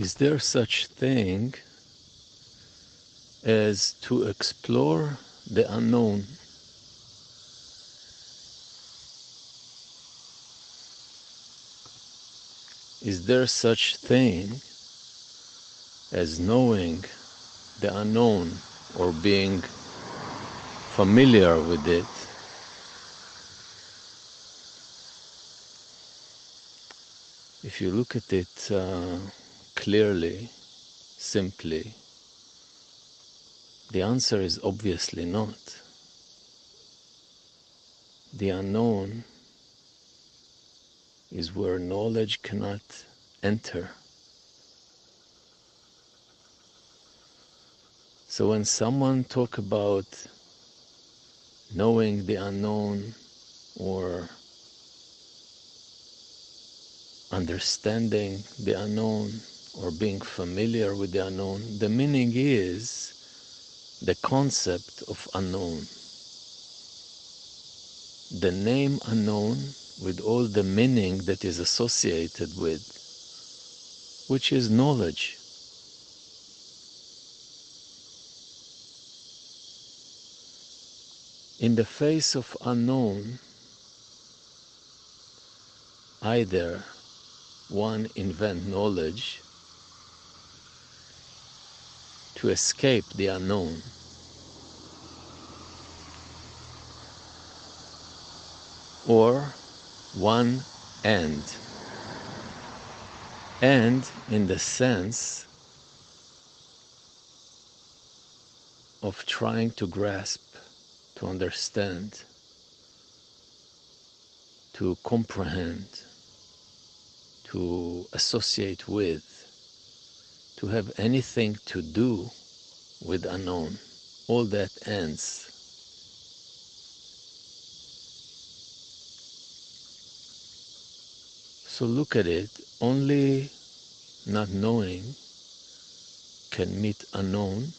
Is there such thing as to explore the unknown? Is there such thing as knowing the unknown or being familiar with it? If you look at it uh, clearly, simply, the answer is obviously not. The unknown is where knowledge cannot enter. So when someone talk about knowing the unknown or understanding the unknown or being familiar with the unknown, the meaning is the concept of unknown. The name unknown with all the meaning that is associated with, which is knowledge. In the face of unknown, either one invent knowledge to escape the unknown. Or one end. And in the sense of trying to grasp, to understand, to comprehend, to associate with, to have anything to do with unknown. All that ends. So look at it, only not knowing can meet unknown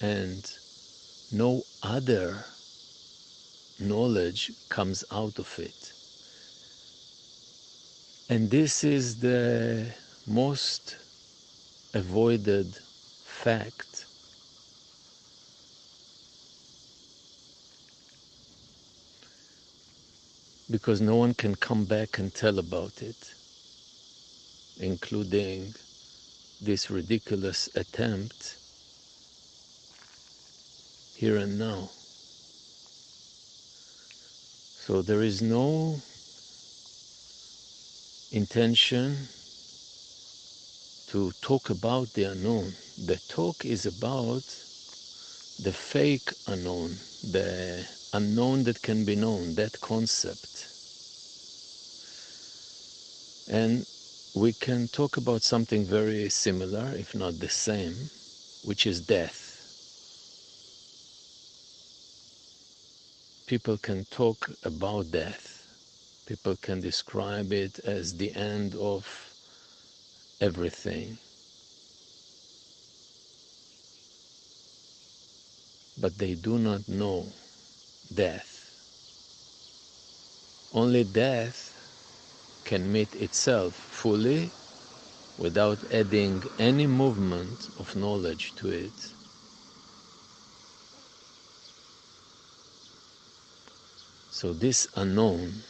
and no other knowledge comes out of it. And this is the most avoided fact. Because no one can come back and tell about it, including this ridiculous attempt here and now. So there is no intention to talk about the unknown. The talk is about the fake unknown, the unknown that can be known, that concept. And we can talk about something very similar, if not the same, which is death. People can talk about death. People can describe it as the end of everything. But they do not know death. Only death can meet itself fully without adding any movement of knowledge to it. So this unknown,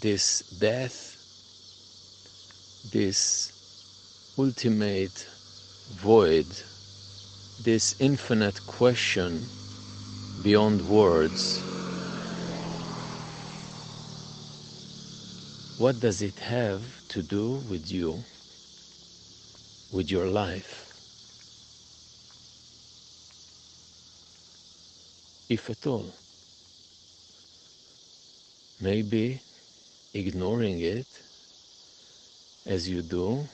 this death, this ultimate void, this infinite question beyond words, what does it have to do with you, with your life? If at all. Maybe ignoring it as you do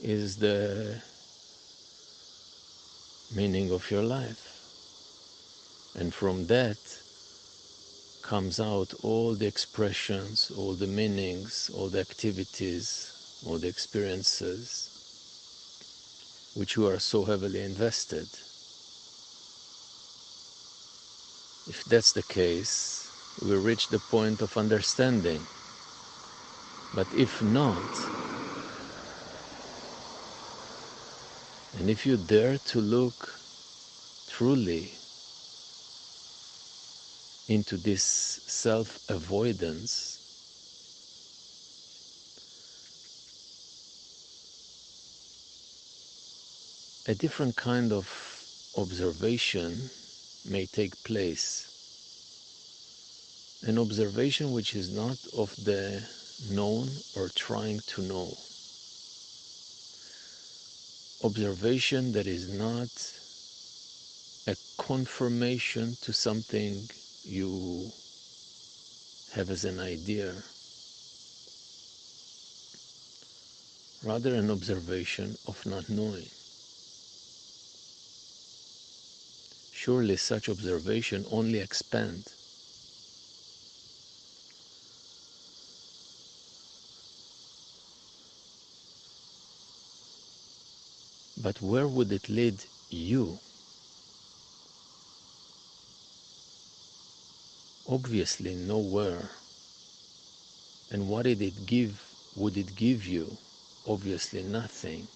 is the meaning of your life. And from that comes out all the expressions, all the meanings, all the activities, all the experiences which you are so heavily invested. If that's the case, we reach the point of understanding. But if not, And if you dare to look truly into this self avoidance, a different kind of observation may take place. An observation which is not of the known or trying to know. Observation that is not a confirmation to something you have as an idea, rather an observation of not knowing. Surely such observation only expand. But where would it lead you? Obviously nowhere. And what did it give would it give you? Obviously nothing.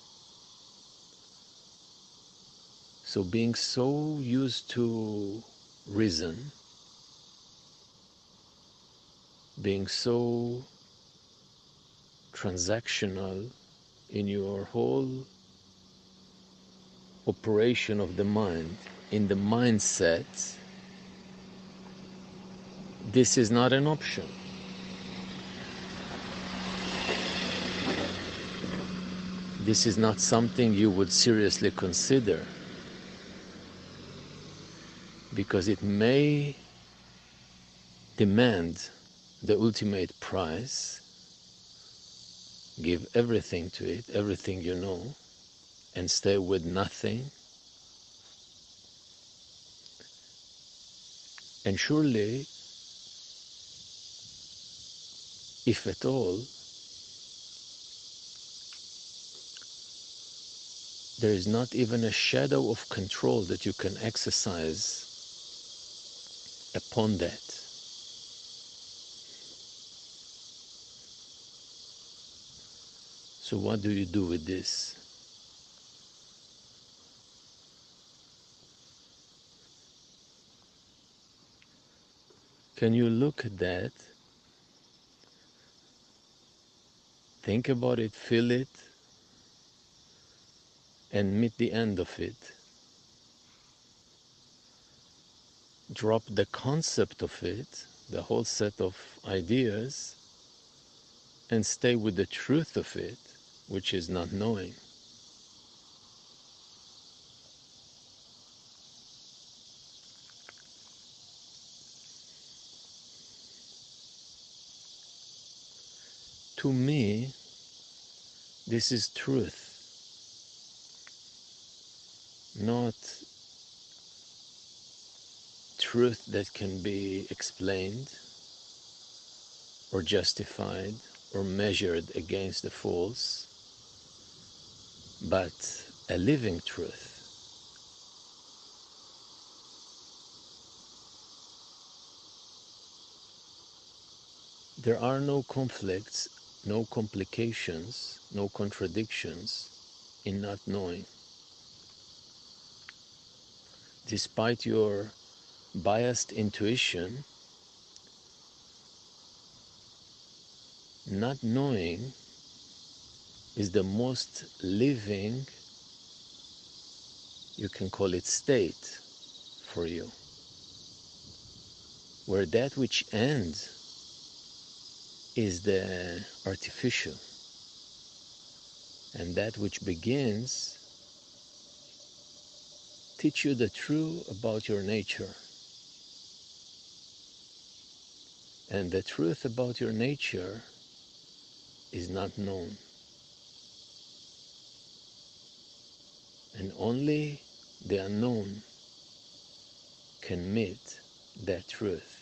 So being so used to reason, being so transactional in your whole operation of the mind, in the mindset, this is not an option. This is not something you would seriously consider because it may demand the ultimate price, give everything to it, everything you know, and stay with nothing. And surely, if at all, there is not even a shadow of control that you can exercise upon that. So, what do you do with this? Can you look at that? Think about it, feel it, and meet the end of it. drop the concept of it, the whole set of ideas, and stay with the truth of it, which is not knowing. To me, this is truth, not truth that can be explained or justified or measured against the false, but a living truth. There are no conflicts, no complications, no contradictions in not knowing. Despite your biased intuition, not knowing is the most living, you can call it state for you, where that which ends is the artificial, and that which begins teach you the true about your nature. And the truth about your nature is not known. And only the unknown can meet that truth.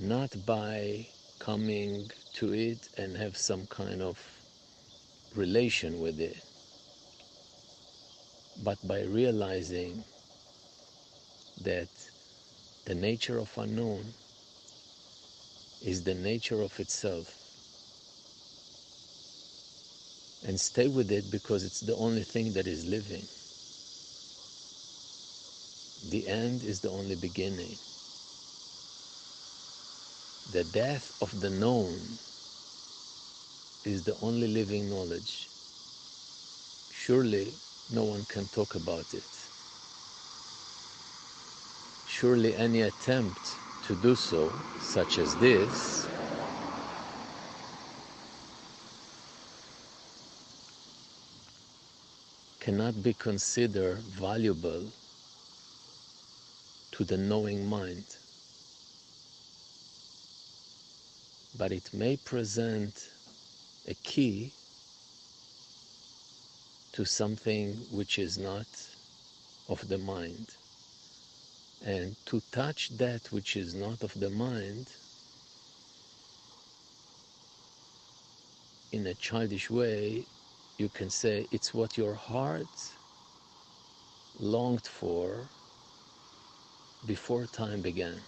Not by coming to it and have some kind of relation with it, but by realizing that the nature of unknown is the nature of itself. and stay with it because it's the only thing that is living. The end is the only beginning. The death of the known is the only living knowledge. Surely no one can talk about it. Surely any attempt to do so, such as this, cannot be considered valuable to the knowing mind. But it may present a key to something which is not of the mind. And to touch that which is not of the mind in a childish way, you can say it's what your heart longed for before time began.